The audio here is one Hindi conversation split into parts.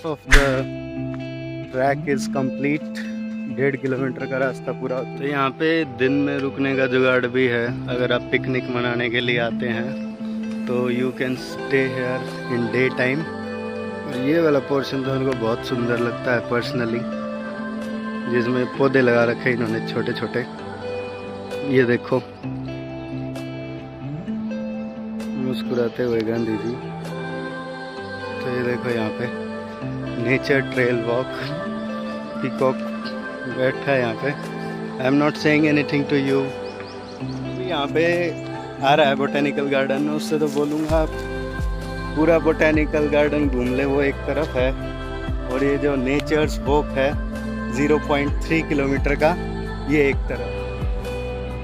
Half of the track is complete डेढ़ किलोमीटर का रास्ता पूरा तो यहाँ पे दिन में रुकने का जुगाड़ भी है। अगर आप पिकनिक मनाने के लिए आते हैं तो you can stay here in day time ये वाला पोर्शन तो मेरे को बहुत सुंदर लगता है पर्सनली जिसमें पौधे लगा रखे इन्होंने छोटे छोटे ये देखो। मुस्कुराते हुए गांधी जी। तो ये देखो यहाँ पे। नेचर ट्रेल वॉक पिकॉक बैठा है यहाँ पे। I am not saying anything to you यहाँ पे आ रहा है बोटेनिकल गार्डन उससे तो बोलूँगा आप, पूरा बोटेनिकल गार्डन घूम ले, वो एक तरफ़ है। और ये जो नेचर्स वॉक है 0.3 किलोमीटर का, ये एक तरफ़।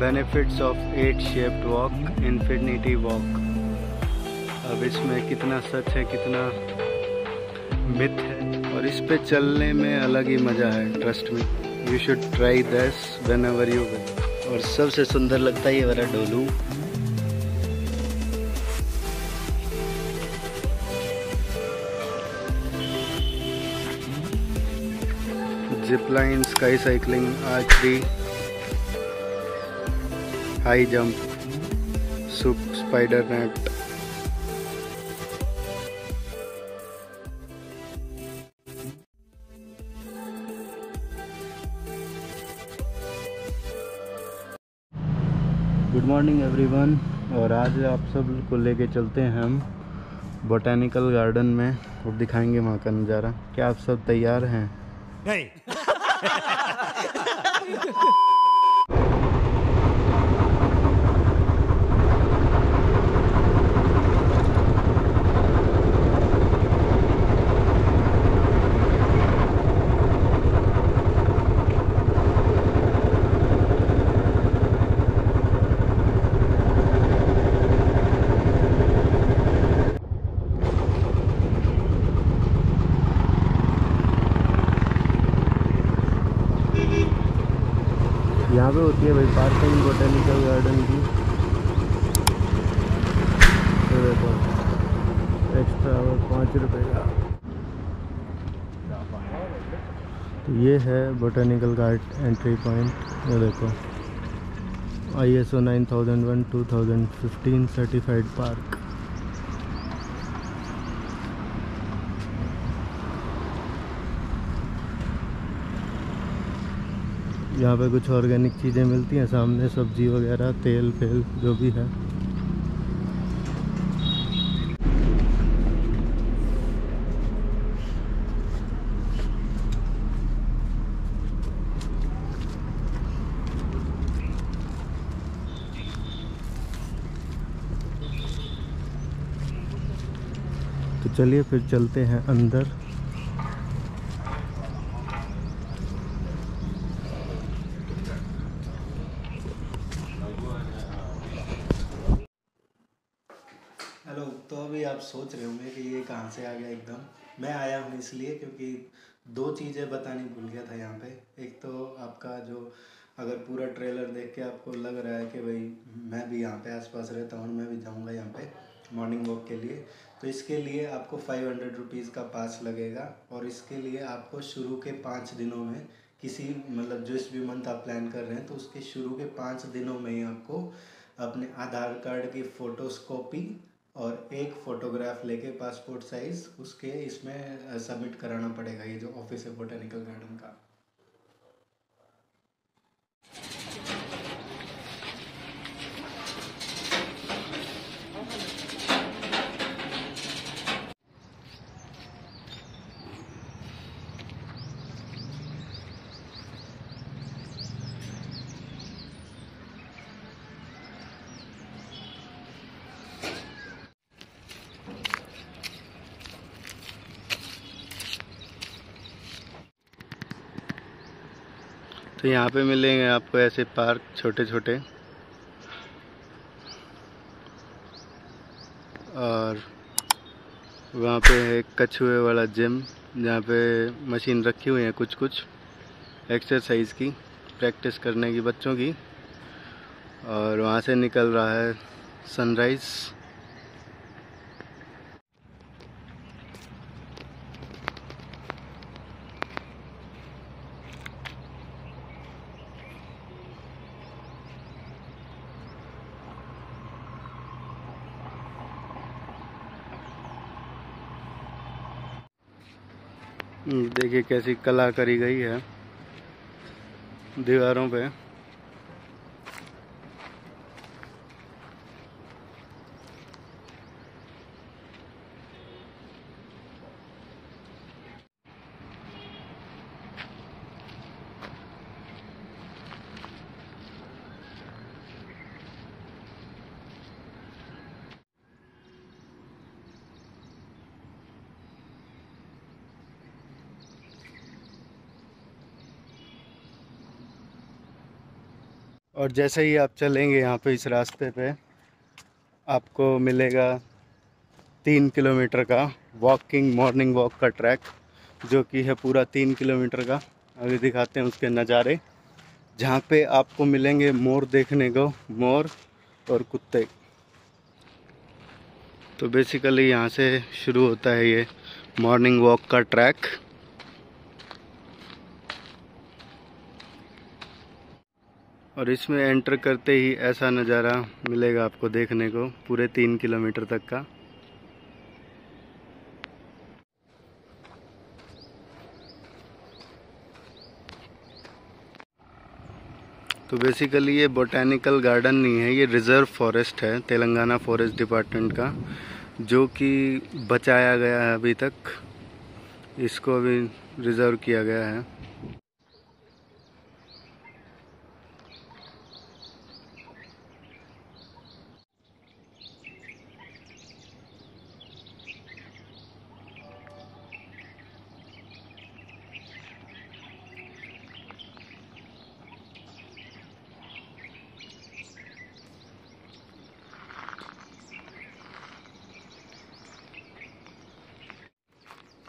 Benefits of eight shaped walk infinity walk अब इसमें कितना सच है, कितना मिथ है इस पे चलने में अलग ही मज़ा है trust me you should try this whenever you और सबसे सुंदर लगता है ये वाला डोलू। Zip line sky cycling archery high jump सुप स्पाइडर नेट मॉर्निंग एवरीवन और आज आप सबको लेके चलते हैं हम बोटेनिकल गार्डन में और दिखाएँगे वहाँ का नज़ारा। क्या आप सब तैयार हैं? नहीं। यहाँ पे होती है भाई पार्किंग बोटेनिकल गार्डन की। तो देखो एक्स्ट्रा पाँच रुपये का। तो ये है बोटेनिकल गार्ड एंट्री पॉइंट ये देखो। I S O nine thousand one two thousand fifteen certified park यहाँ पे कुछ ऑर्गेनिक चीज़ें मिलती हैं, सामने सब्ज़ी वगैरह, तेल, फेल, जो भी है। तो चलिए फिर चलते हैं अंदर हेलो तो अभी आप सोच रहे होंगे कि ये कहाँ से आ गया एकदम मैं आया हूँ इसलिए क्योंकि दो चीज़ें बतानी भूल गया था यहाँ पे एक तो आपका जो अगर पूरा ट्रेलर देख के आपको लग रहा है कि भाई मैं भी यहाँ पे आसपास रहता हूँ मैं भी जाऊँगा यहाँ पे मॉर्निंग वॉक के लिए तो इसके लिए आपको फाइव हंड्रेड रुपीज़ का पास लगेगा और इसके लिए आपको शुरू के पाँच दिनों में किसी मतलब जिस भी मंथ आप प्लान कर रहे हैं तो उसके शुरू के पाँच दिनों में ही आपको अपने आधार कार्ड की फ़ोटोस कॉपी और एक फ़ोटोग्राफ लेके पासपोर्ट साइज़ उसके इसमें सबमिट कराना पड़ेगा, ये जो ऑफ़िस है बोटेनिकल गार्डन का। तो यहाँ पे मिलेंगे आपको ऐसे पार्क छोटे छोटे। और वहाँ पे है कछुए वाला जिम जहाँ पे मशीन रखी हुई है कुछ कुछ एक्सरसाइज की प्रैक्टिस करने की बच्चों की। और वहाँ से निकल रहा है सनराइज़ देखिए कैसी कला करी गई है दीवारों पे। और जैसे ही आप चलेंगे यहाँ पे इस रास्ते पे, आपको मिलेगा तीन किलोमीटर का वॉकिंग मॉर्निंग वॉक का ट्रैक जो कि है पूरा तीन किलोमीटर का। अभी दिखाते हैं उसके नज़ारे। जहाँ पे आपको मिलेंगे मोर देखने को, मोर और कुत्ते। तो बेसिकली यहाँ से शुरू होता है ये मॉर्निंग वॉक का ट्रैक और इसमें एंटर करते ही ऐसा नज़ारा मिलेगा आपको देखने को, पूरे तीन किलोमीटर तक का। तो बेसिकली ये बोटैनिकल गार्डन नहीं है, ये रिज़र्व फॉरेस्ट है तेलंगाना फॉरेस्ट डिपार्टमेंट का, जो कि बचाया गया है अभी तक। इसको अभी रिज़र्व किया गया है।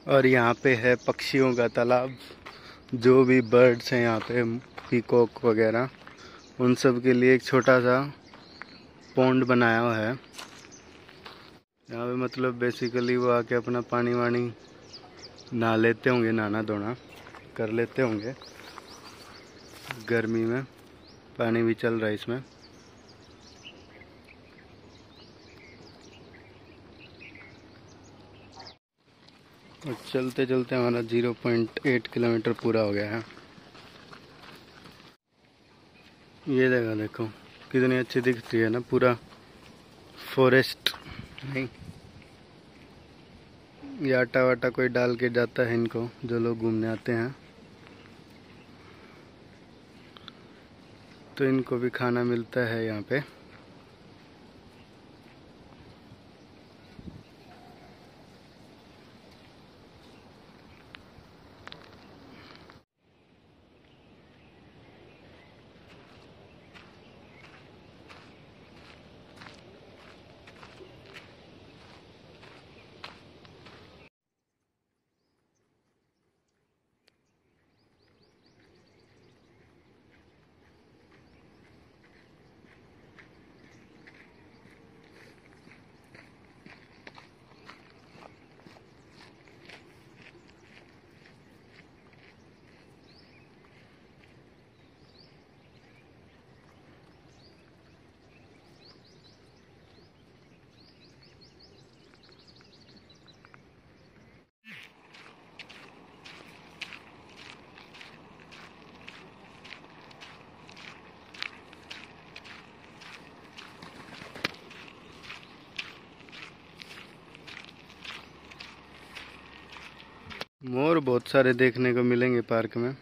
और यहाँ पे है पक्षियों का तालाब। जो भी बर्ड्स हैं यहाँ पे पीकॉक वगैरह, उन सब के लिए एक छोटा सा पौंड बनाया हुआ है। यहाँ पे मतलब बेसिकली वो आके अपना पानी वानी नहा लेते होंगे नहाना धोना कर लेते होंगे। गर्मी में पानी भी चल रहा है इसमें। और चलते चलते हमारा 0.8 किलोमीटर पूरा हो गया है। ये जगह देखो, कितनी अच्छी दिखती है ना, पूरा फॉरेस्ट नहीं। ये आटा वाटा कोई डाल के जाता है इनको, जो लोग घूमने आते हैं। तो इनको भी खाना मिलता है यहाँ पे। मोर बहुत सारे देखने को मिलेंगे पार्क में।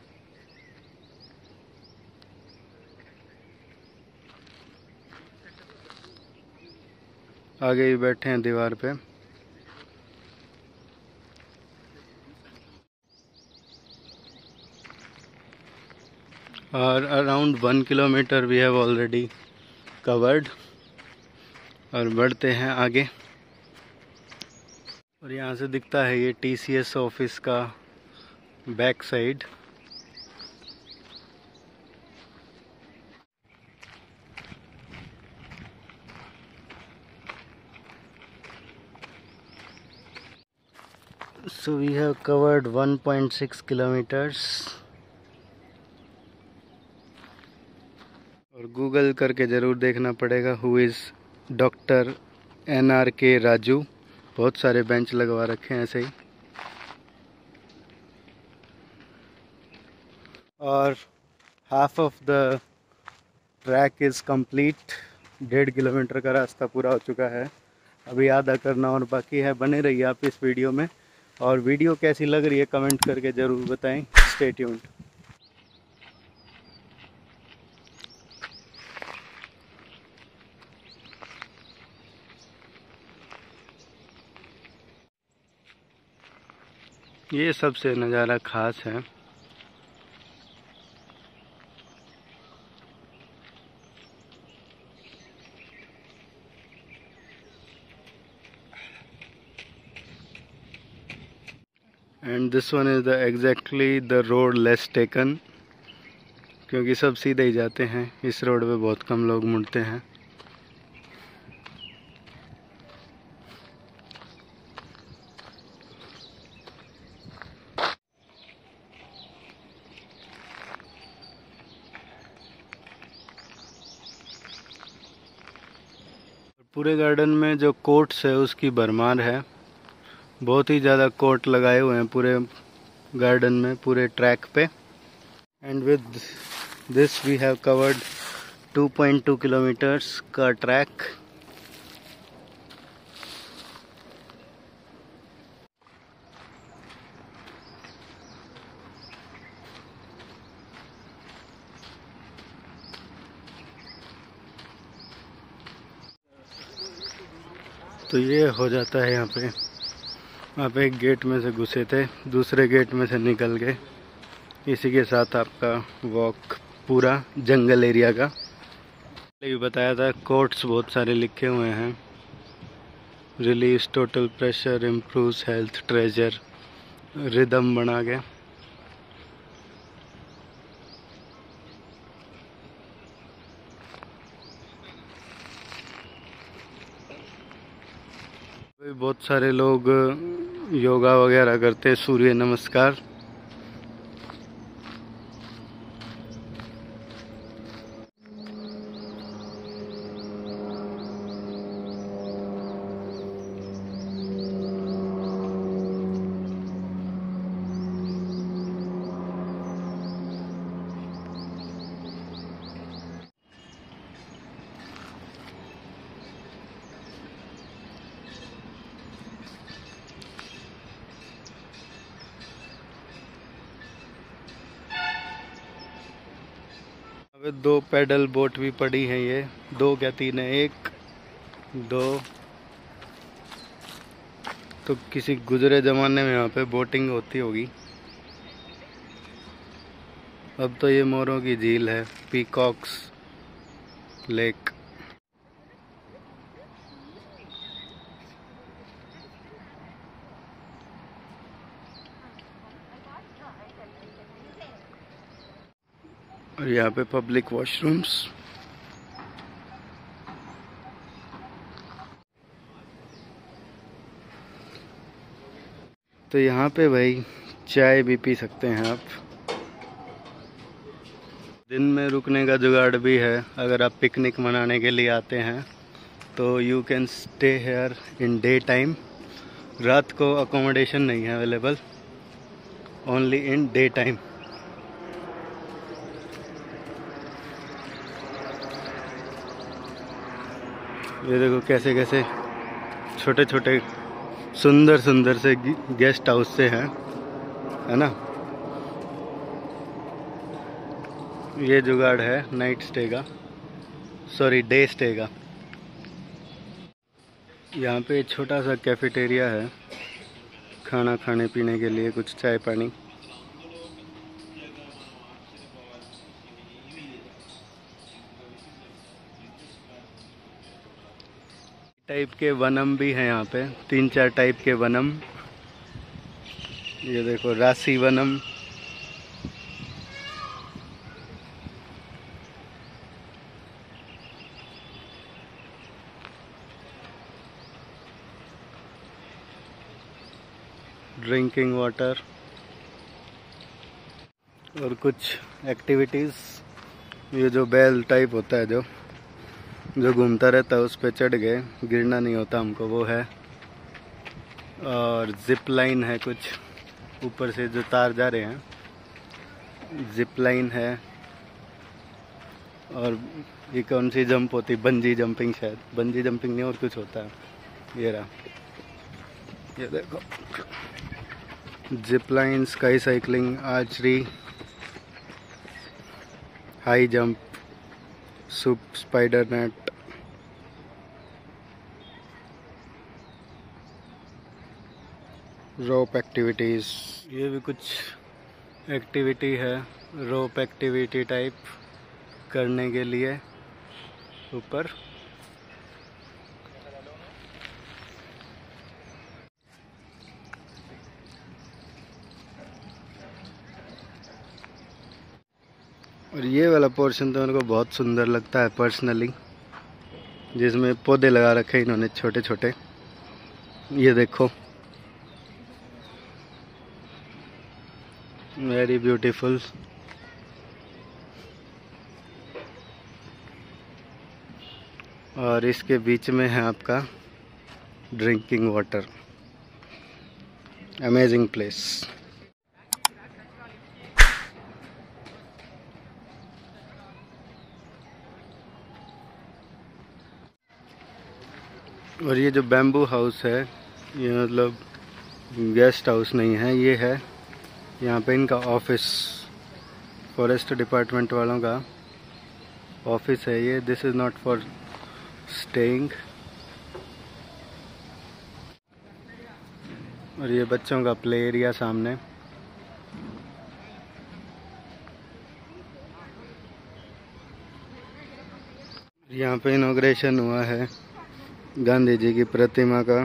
आगे ही बैठे हैं दीवार पे। और around one kilometre we have already covered और बढ़ते हैं आगे। यहाँ से दिखता है ये टीसीएस ऑफ़िस का back side so, we have covered 1.6 kilometers और गूगल करके ज़रूर देखना पड़ेगा who is doctor N R K Raju बहुत सारे बेंच लगवा रखे हैं ऐसे ही। और half of the track is complete. डेढ़ किलोमीटर का रास्ता पूरा हो चुका है। अभी आधा करना और बाकी है। बने रहिए आप इस वीडियो में। और वीडियो कैसी लग रही है कमेंट करके ज़रूर बताएँ। स्टेट्यूंट ये सबसे नज़ारा ख़ास है। And this one is the exactly the road less taken क्योंकि सब सीधे ही जाते हैं। इस रोड पे बहुत कम लोग मुड़ते हैं। पूरे गार्डन में जो कोट्स है, उसकी भरमार है। बहुत ही ज़्यादा कोट लगाए हुए हैं पूरे गार्डन में, पूरे ट्रैक पे। And with this we have covered 2.2 kilometres का ट्रैक तो ये हो जाता है यहाँ पे। आप एक गेट में से घुसे थे, दूसरे गेट में से निकल गए। इसी के साथ आपका वॉक पूरा जंगल एरिया का। पहले भी बताया था कोट्स बहुत सारे लिखे हुए हैं। Release total pressure improve health treasure rhythm बना के बहुत सारे लोग योगा वगैरह करते सूर्य नमस्कार। दो पैडल बोट भी पड़ी है ये। दो क्या तीन है एक, दो। तो किसी गुजरे ज़माने में यहाँ पे बोटिंग होती होगी। अब तो ये मोरों की झील है, पीकॉक्स लेक और यहाँ पे पब्लिक वॉशरूम्स तो यहाँ पे भाई चाय भी पी सकते हैं आप। दिन में रुकने का जुगाड़ भी है, अगर आप पिकनिक मनाने के लिए आते हैं तो you can stay here in day time रात को अकोमोडेशन नहीं है available only in day time ये देखो कैसे कैसे छोटे छोटे सुंदर सुंदर से गेस्ट हाउस से हैं, है ना? ये जुगाड़ है, नाइट स्टे का, सॉरी, डे स्टे का। यहाँ पे छोटा सा कैफेटेरिया है, खाना खाने पीने के लिए कुछ चाय पानी। टाइप के वनम भी हैं यहाँ पे। तीन चार टाइप के वनम। ये देखो, राशि वनम। ड्रिंकिंग वाटर और कुछ एक्टिविटीज़ ये जो बैल टाइप होता है जो। जो घूमता रहता है, उस पर चढ़ गए। गिरना नहीं होता हमको, वो है। और जिप लाइन है कुछ। ऊपर से जो तार जा रहे हैं जिप लाइन है। और ये कौन सी जंप होती बंजी जंपिंग शायद। बंजी जंपिंग नहीं, और कुछ होता है। ये रहा। ये देखो। Zip line sky cycling archery high jump सुप स्पाइडर नेट रोप एक्टिविटीज़ ये भी कुछ एक्टिविटी है रोप एक्टिविटी टाइप करने के लिए ऊपर। और ये वाला पोर्शन तो मेरे को बहुत सुंदर लगता है पर्सनली जिसमें पौधे लगा रखे इन्होंने छोटे छोटे ये देखो। वेरी ब्यूटीफुल और इसके बीच में है आपका ड्रिंकिंग वाटर अमेजिंग प्लेस और ये जो बैम्बू हाउस है, ये मतलब गेस्ट हाउस नहीं है, ये है यहाँ पे इनका ऑफ़िस फॉरेस्ट डिपार्टमेंट वालों का ऑफ़िस है ये। This is not for staying और ये बच्चों का प्ले एरिया सामने। यहाँ पे इनोग्रेशन हुआ है। गांधी जी की प्रतिमा का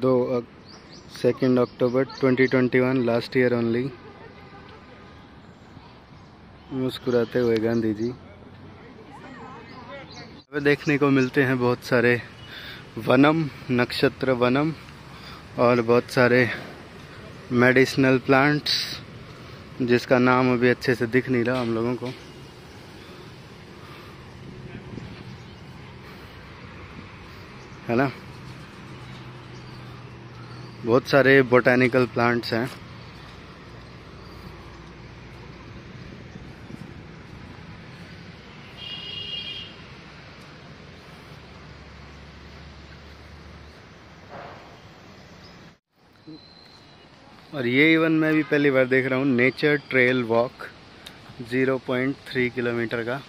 दो second October 2021 last year only मुस्कुराते हुए गांधी जी देखने को मिलते हैं बहुत सारे वनम, नक्षत्र वनम, और बहुत सारे मेडिसिनल प्लांट्स जिसका नाम अभी अच्छे से दिख नहीं रहा हम लोगों को। है ना? बहुत सारे बोटानिकल प्लांट्स हैं। और ये इवन मैं भी पहली बार देख रहा हूँ नेचर ट्रेल वॉक 0.3 किलोमीटर का।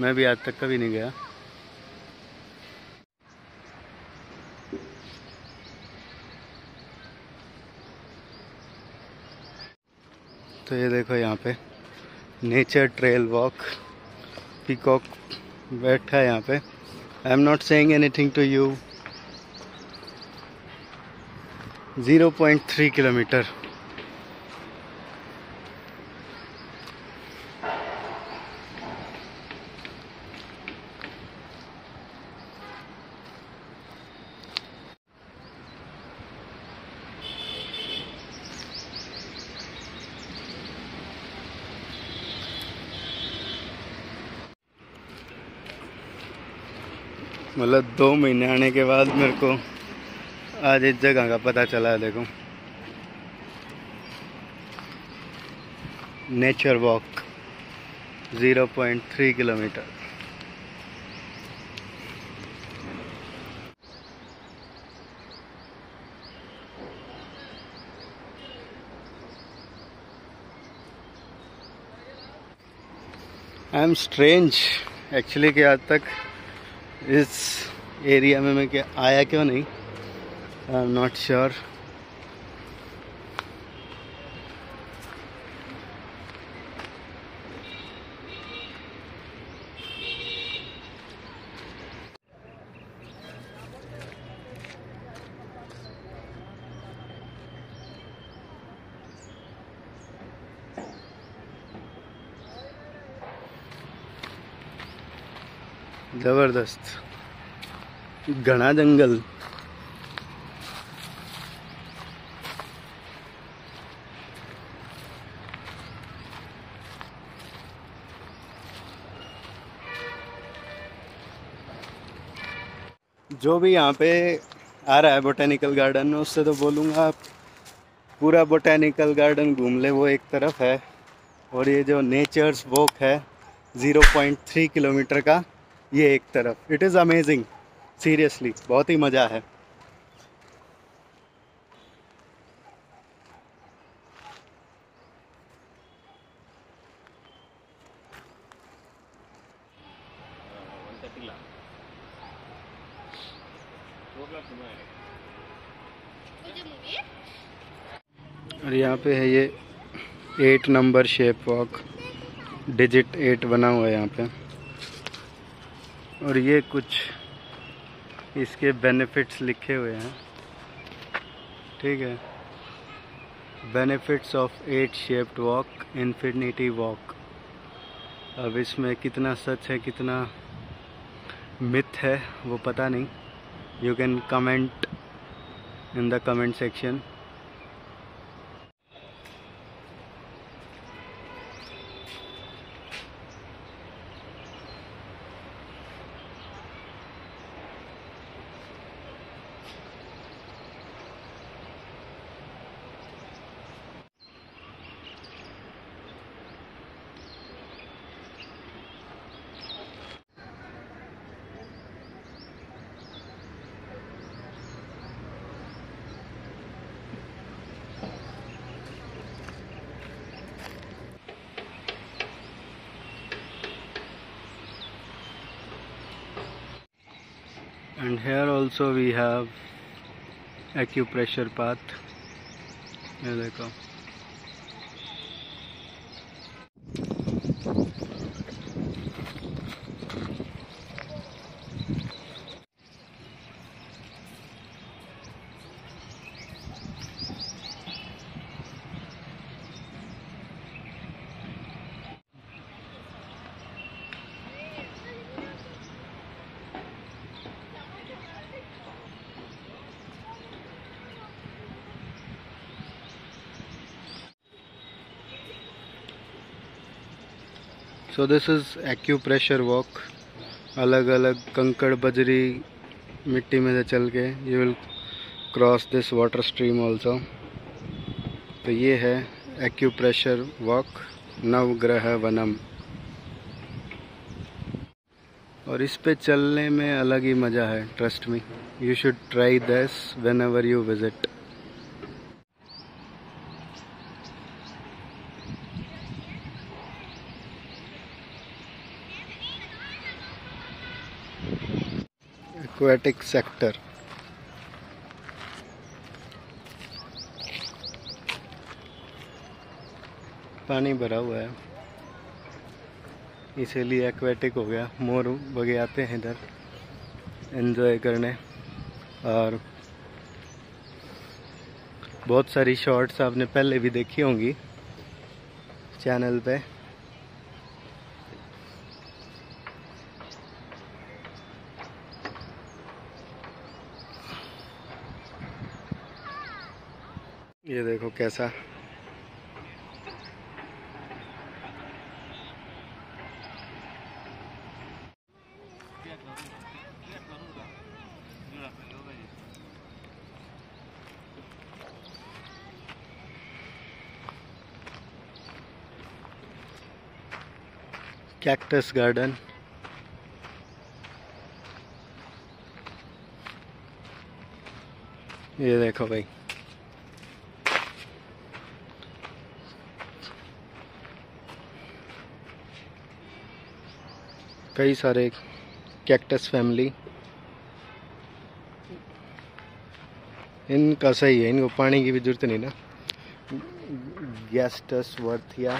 मैं भी आज तक कभी नहीं गया। तो ये देखो यहाँ पे। नेचर ट्रेल वॉक पीकॉक बैठा है यहाँ पे। I am not saying anything to you 0.3 kilometre मतलब दो महीने आने के बाद मेरे को आज इस जगह का पता चला है देखो nature walk 0.3 kilometre I am strange actually कि आज तक इस एरिया में मैं क्या आया क्यों नहीं? आई एम नॉट श्योर ज़बरदस्त। घना जंगल। जो भी यहाँ पे आ रहा है बोटेनिकल गार्डन में उससे तो बोलूँगा आप, पूरा बोटेनिकल गार्डन घूम ले, वो एक तरफ़ है। और ये जो नेचर्स वॉक है 0.3 किलोमीटर का ये एक तरफ़। इट इज़ अमेजिंग सीरियसली बहुत ही मज़ा है। और यहाँ पे है ये eight number shape walk digit eight बना हुआ है यहाँ पे। और ये कुछ इसके बेनिफिट्स लिखे हुए हैं। ठीक है? Benefits of eight shaped walk infinity walk अब इसमें कितना सच है, कितना मिथ है, वो पता नहीं। You can comment in the comment section and here also we have acupressure path ये देखो so this is acupressure walk अलग अलग कंकड़ बजरी मिट्टी में से चल के you will cross this water stream also तो ये है एक्यूप्रेशर वॉक नवग्रह वनम। और इस पे चलने में अलग ही मज़ा है trust me you should try this whenever you visit aquatic sector पानी भरा हुआ है। इसीलिए एक्वेटिक हो गया। मोर बगे आते हैं इधर। एंजॉय करने। और बहुत सारी शॉर्ट्स आपने पहले भी देखी होंगी। चैनल पे। ये देखो कैसा कैक्टस गार्डन ये देखो भाई। कई सारे कैक्टस फैमिली इनका सही है, इनको पानी की भी ज़रूरत नहीं ना। गैस्टस वर्थिया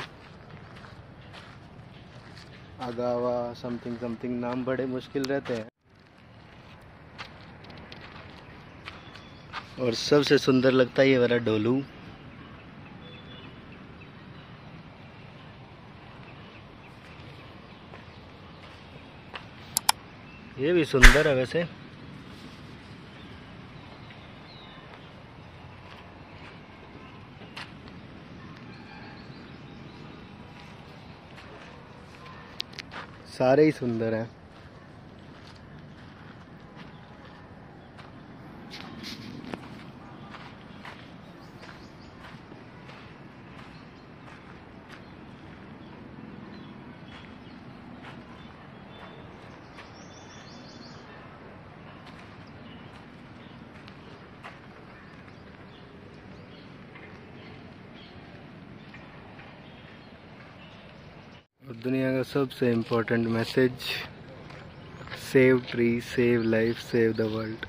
अगावा समथिंग समथिंग नाम बड़े मुश्किल रहते हैं। और सबसे सुंदर लगता है ये वाला डोलू। ये भी सुंदर है वैसे। सारे ही सुंदर हैं दुनिया का सबसे important message save tree save life save the world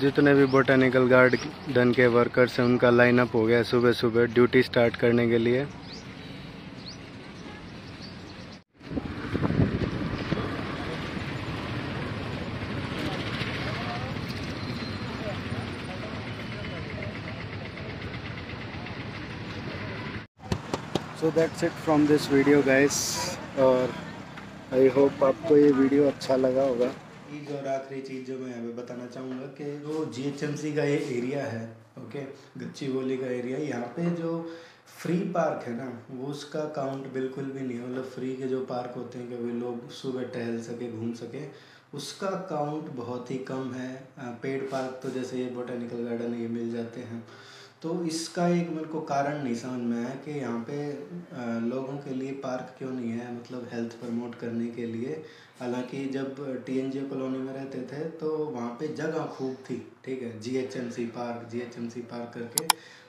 जितने भी बोटानिकल गार्डन के वर्कर्स हैं, उनका लाइनअप हो गया सुबह सुबह ड्यूटी स्टार्ट करने के लिए। So that's it from this video guys और आई होप आपको ये वीडियो अच्छा लगा होगा। चीज़ और आखिरी चीज़ जो मैं यहाँ पे बताना चाहूँगा कि वो जी का ये एरिया है ओके गच्ची बोली का एरिया यहाँ पे जो फ्री पार्क है ना, वो उसका काउंट बिल्कुल भी नहीं है। मतलब फ्री के जो पार्क होते हैं कि वे लोग सुबह टहल सके, घूम सके, उसका काउंट बहुत ही कम है। पेड़ पार्क तो जैसे ये बोटानिकल गार्डन ये मिल जाते हैं। तो इसका एक मेरे को कारण नहीं समझ में आया कि यहाँ पे लोगों के लिए पार्क क्यों नहीं है मतलब हेल्थ प्रमोट करने के लिए। हालाँकि जब टी एन जी कॉलोनी में रहते थे तो वहाँ पे जगह खूब थी, ठीक है G H M C park G H M C park करके,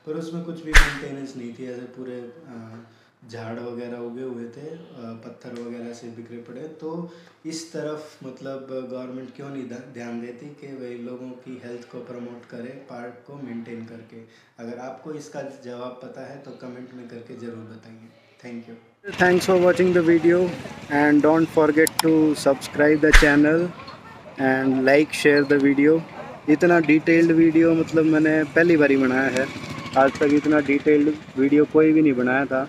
पर उसमें कुछ भी मेंटेनेंस नहीं थी, ऐसे पूरे झाड़ वगैरह उगे हुए थे पत्थर वगैरह से बिखरे पड़े। तो इस तरफ़ मतलब गवर्नमेंट क्यों नहीं ध्यान देती कि वही लोगों की हेल्थ को प्रमोट करें, पार्क को मेंटेन करके? अगर आपको इसका जवाब पता है तो कमेंट में करके ज़रूर बताइए। Thank you. Thanks for watching the video and don't forget to subscribe the channel and like share the video इतना डिटेल्ड वीडियो मतलब मैंने पहली बार ही बनाया है। आज तक इतना डिटेल्ड वीडियो कोई भी नहीं बनाया था।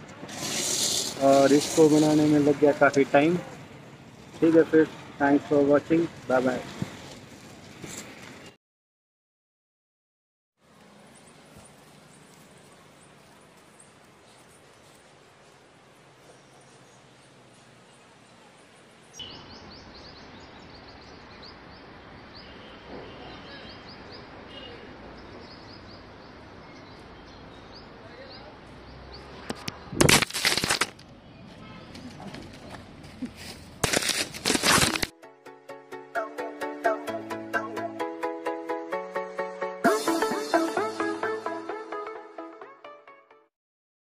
और इसको बनाने में लग गया काफ़ी टाइम ठीक है फिर thanks for watching bye bye